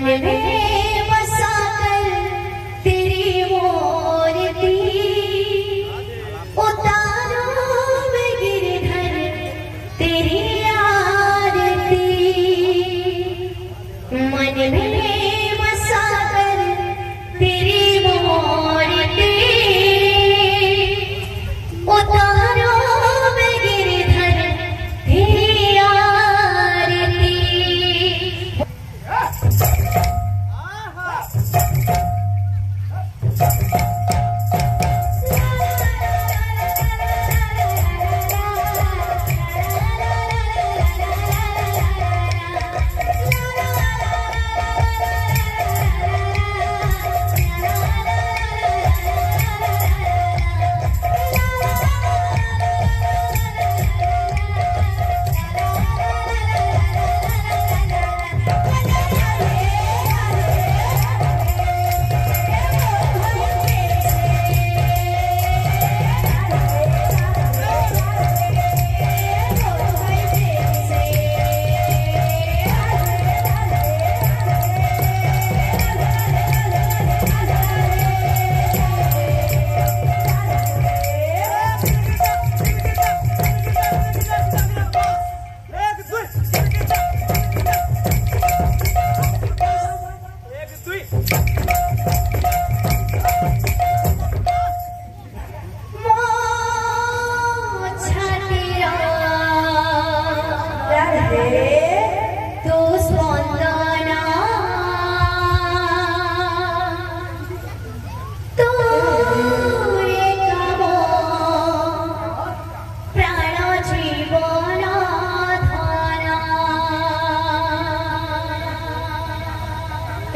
my.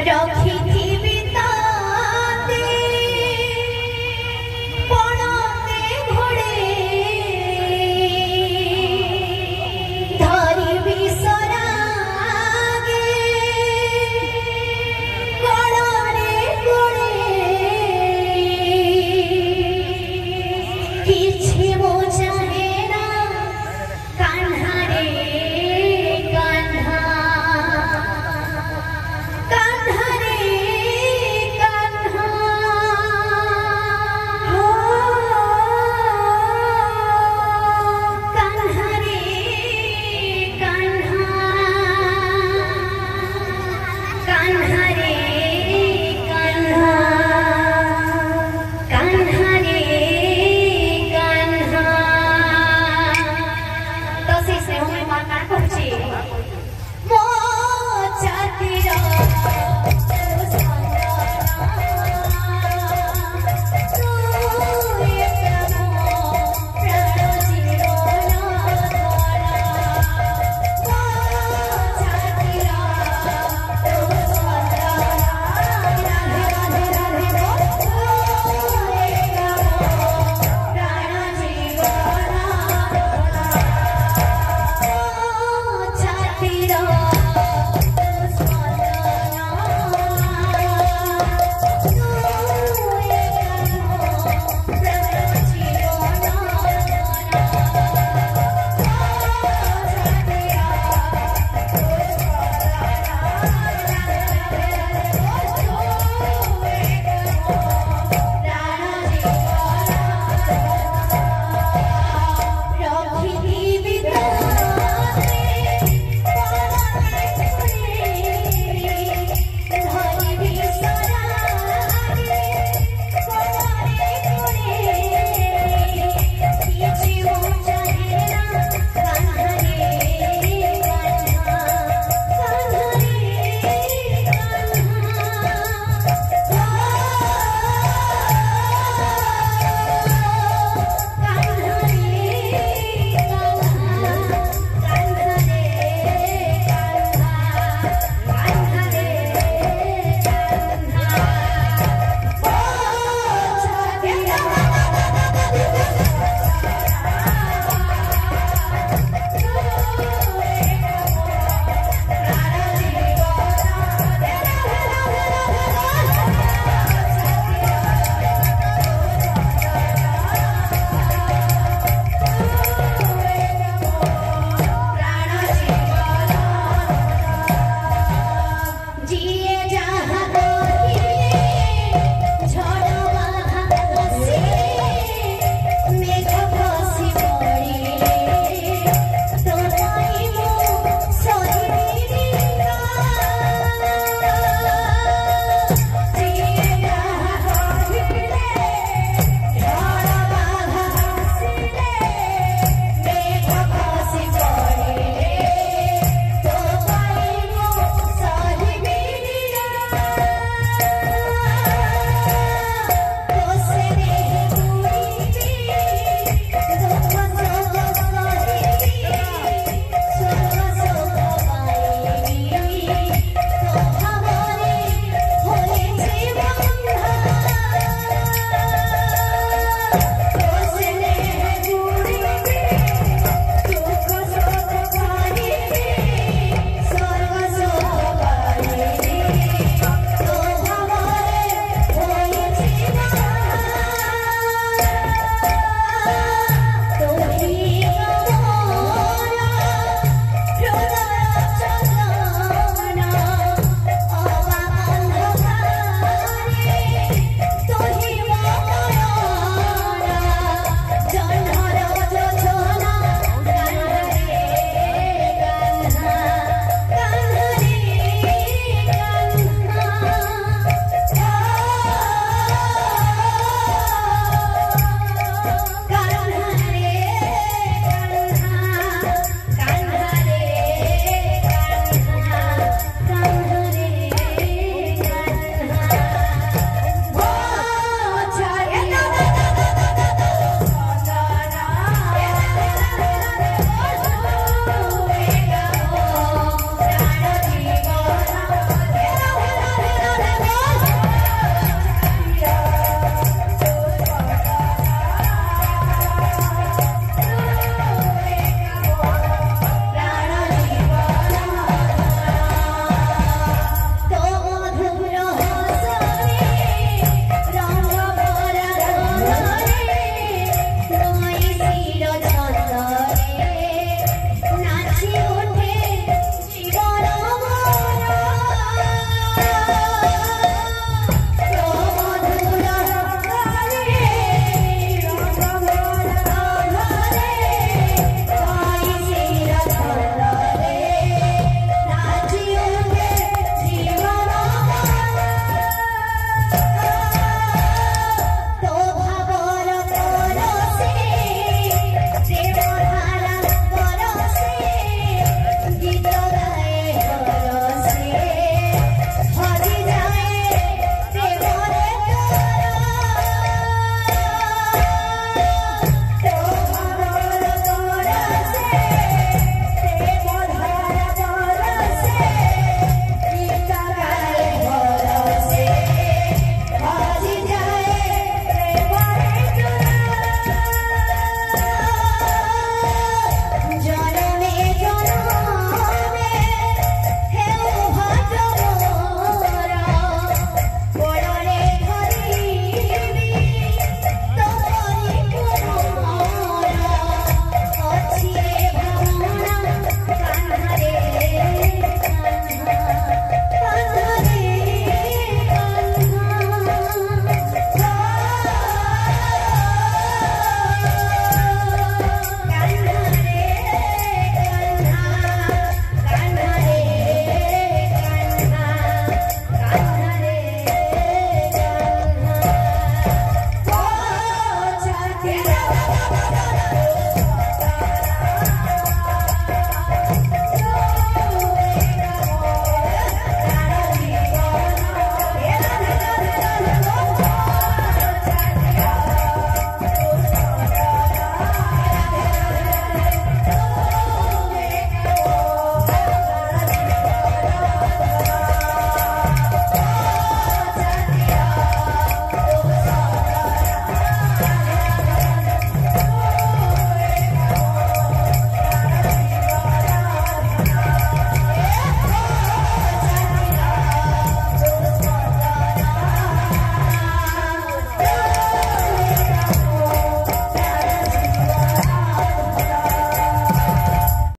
adult teeth